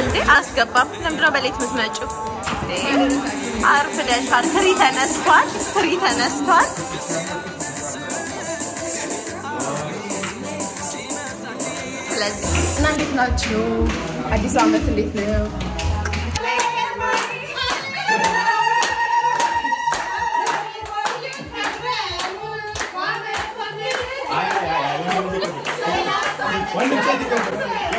እንዴ አስገባም። ለምንድን ነው በሌት የምትመጪው? አርፍደሻል። ትሪ ተነስቷል። ትሪ ተነስቷል። ስለዚህ እና እንዴት ናችሁ? አዲስ ዓመት እንዴት ነው? 완전 짜증나.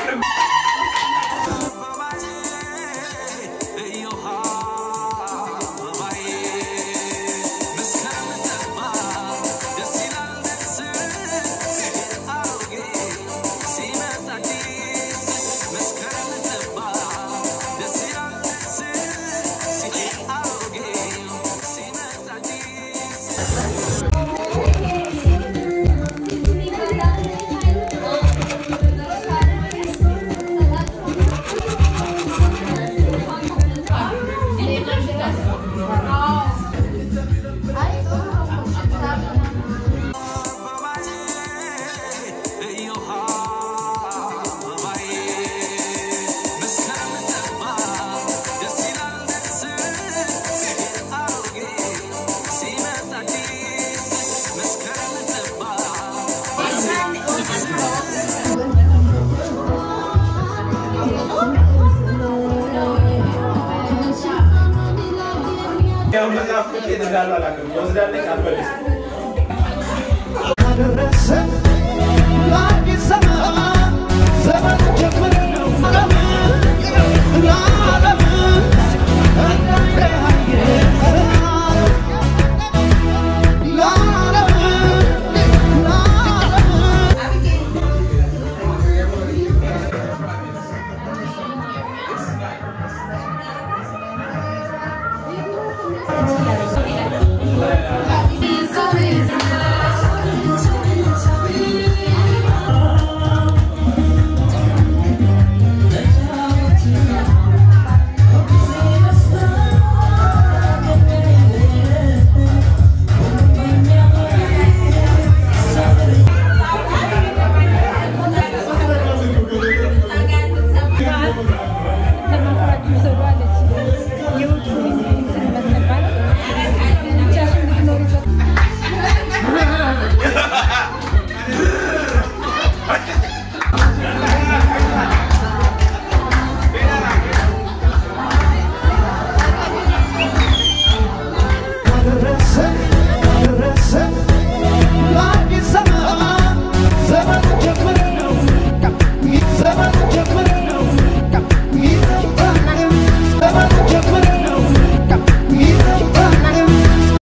ተጋፍቼ